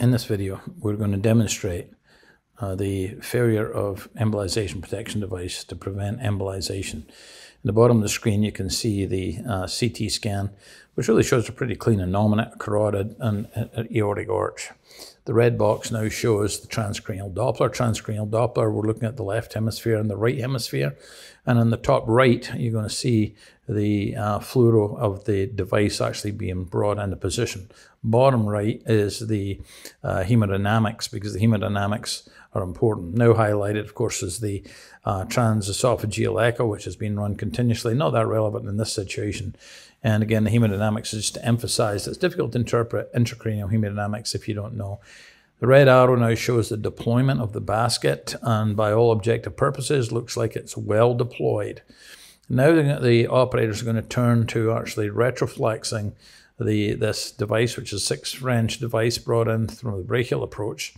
In this video, we're going to demonstrate uh, the failure of embolization protection device to prevent embolization. In the bottom of the screen, you can see the uh, CT scan, which really shows a pretty clean innominate, carotid, and uh, aortic arch. The red box now shows the transcranial Doppler. Transcranial Doppler, we're looking at the left hemisphere and the right hemisphere. And on the top right, you're going to see the uh, fluoro of the device actually being brought into position. Bottom right is the uh, hemodynamics, because the hemodynamics are important. Now highlighted, of course, is the uh, transesophageal echo, which has been run continuously. Not that relevant in this situation. And again, the hemodynamics is just to emphasize that it's difficult to interpret intracranial hemodynamics if you don't know. The red arrow now shows the deployment of the basket, and by all objective purposes, looks like it's well deployed. Now the operators are going to turn to actually retroflexing the this device, which is a six French device brought in from the brachial approach,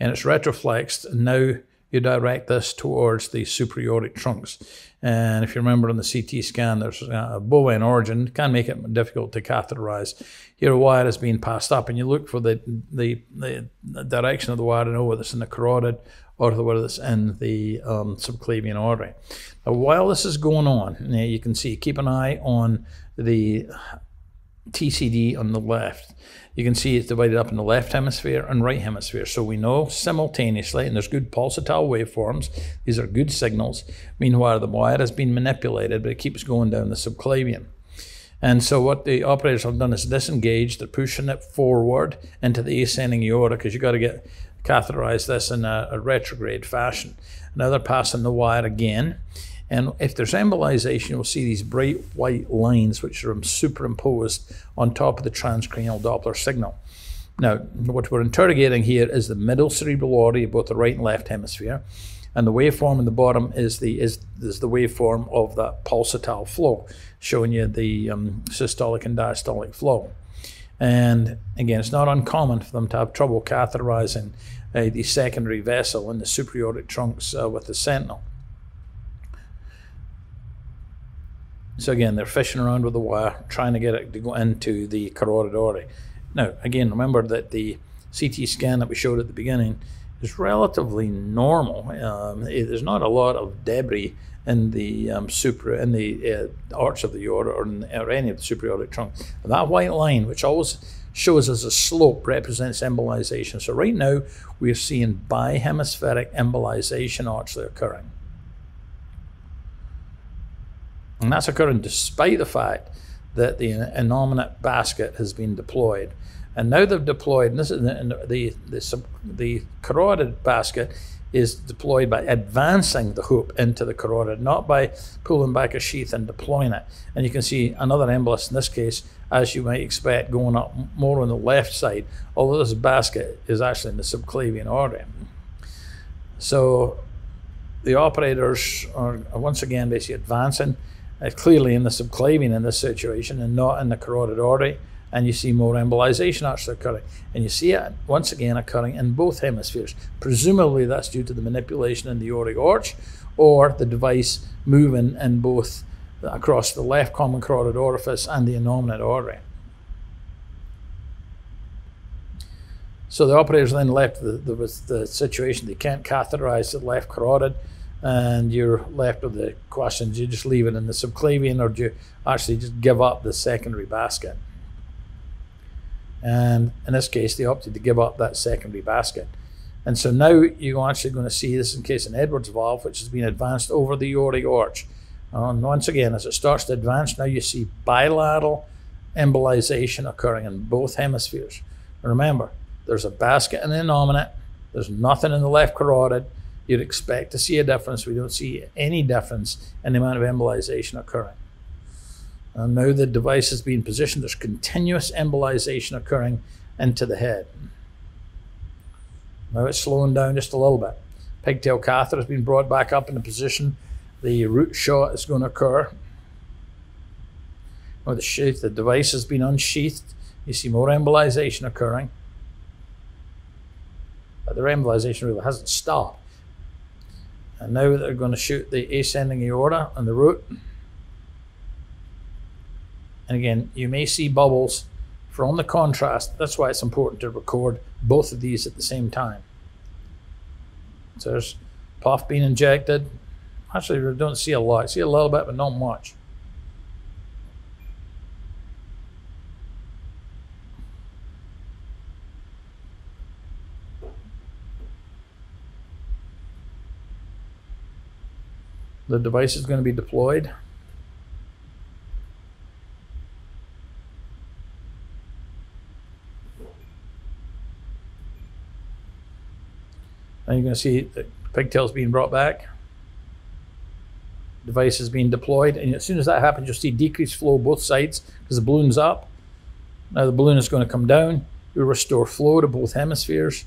and it's retroflexed. Now you direct this towards the supra-aortic trunks. And if you remember on the CT scan, there's a bovine origin, can make it difficult to catheterize. Here a wire is being passed up, and you look for the, the, the direction of the wire to know whether it's in the carotid or whether it's in the um, subclavian artery. Now, while this is going on, you can see, keep an eye on the TCD on the left. You can see it's divided up in the left hemisphere and right hemisphere. So we know simultaneously, and there's good pulsatile waveforms, these are good signals. Meanwhile, the wire has been manipulated, but it keeps going down the subclavian. And so what the operators have done is disengaged, they're pushing it forward into the ascending aorta because you've got to get catheterize this in a, a retrograde fashion. Now they're passing the wire again and if there's embolization, you'll see these bright white lines which are superimposed on top of the transcranial Doppler signal. Now, what we're interrogating here is the middle cerebral artery of both the right and left hemisphere. And the waveform in the bottom is the is, is the waveform of that pulsatile flow, showing you the um, systolic and diastolic flow. And again, it's not uncommon for them to have trouble catheterizing uh, the secondary vessel in the supra-aortic trunks uh, with the sentinel. So again, they're fishing around with the wire, trying to get it to go into the carotid artery. Now, again, remember that the CT scan that we showed at the beginning is relatively normal. Um, there's not a lot of debris in the um, supra in the uh, arch of the aorta or, in, or any of the supra-aortic trunk. And that white line, which always shows as a slope, represents embolization. So right now we're seeing bihemispheric embolization actually occurring. And that's occurring despite the fact that the innominate basket has been deployed. And now they've deployed, and this is the, the, the, the carotid basket is deployed by advancing the hoop into the carotid, not by pulling back a sheath and deploying it. And you can see another embolus in this case, as you might expect, going up more on the left side, although this basket is actually in the subclavian artery. So the operators are once again basically advancing it's clearly in the subclavian in this situation and not in the carotid artery. And you see more embolization actually occurring. And you see it once again occurring in both hemispheres. Presumably that's due to the manipulation in the aortic arch or the device moving in both across the left common carotid orifice and the innominate artery. So the operators then left the, the, the situation they can't catheterize the left carotid and you're left with the question do you just leave it in the subclavian or do you actually just give up the secondary basket? And in this case, they opted to give up that secondary basket. And so now you're actually going to see this in case an Edwards valve, which has been advanced over the aortic arch. And once again, as it starts to advance, now you see bilateral embolization occurring in both hemispheres. Remember, there's a basket in the innominate, there's nothing in the left carotid, you'd expect to see a difference. We don't see any difference in the amount of embolization occurring. Uh, and now the device is being positioned, there's continuous embolization occurring into the head. Now it's slowing down just a little bit. Pigtail catheter has been brought back up into position. The root shot is going to occur. Or the sheath, the device has been unsheathed. You see more embolization occurring. But the embolization really hasn't stopped. And now they're going to shoot the ascending aorta and the root. And again, you may see bubbles from the contrast. That's why it's important to record both of these at the same time. So there's puff being injected. Actually, we don't see a lot. I see a little bit, but not much. The device is going to be deployed. And you're going to see the pigtails being brought back. Device is being deployed. And as soon as that happens, you'll see decreased flow both sides because the balloon's up. Now the balloon is going to come down. You'll restore flow to both hemispheres.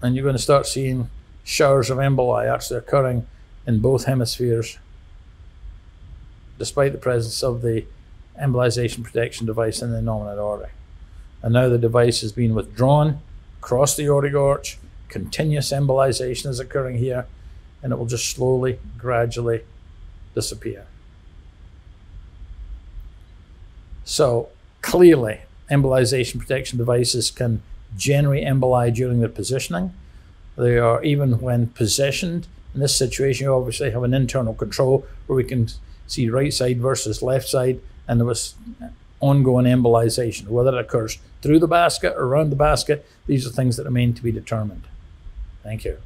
And you're going to start seeing showers of emboli actually occurring in both hemispheres, despite the presence of the embolization protection device in the innominate artery. And now the device is being withdrawn across the aortic arch. Continuous embolization is occurring here, and it will just slowly, gradually disappear. So clearly, embolization protection devices can generate emboli during their positioning. They are even when positioned. In this situation, you obviously have an internal control where we can see right side versus left side, and there was ongoing embolization. Whether it occurs through the basket or around the basket, these are things that remain to be determined. Thank you.